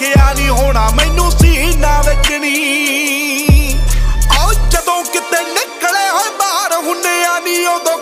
ਵੇਖਿਆ ਨਹੀਂ ਹੋਣਾ, ਮੈਨੂੰ ਸੀ ਨਾ ਵਜਣੀ ਆਓ ਜਦੋਂ ਕਿਤੇ ਨਿਕਲੇ ਹੋਏ ਬਾਹਰ ਹੁੰਨੇ ਆ ਨਹੀਂ ਉਦੋਂ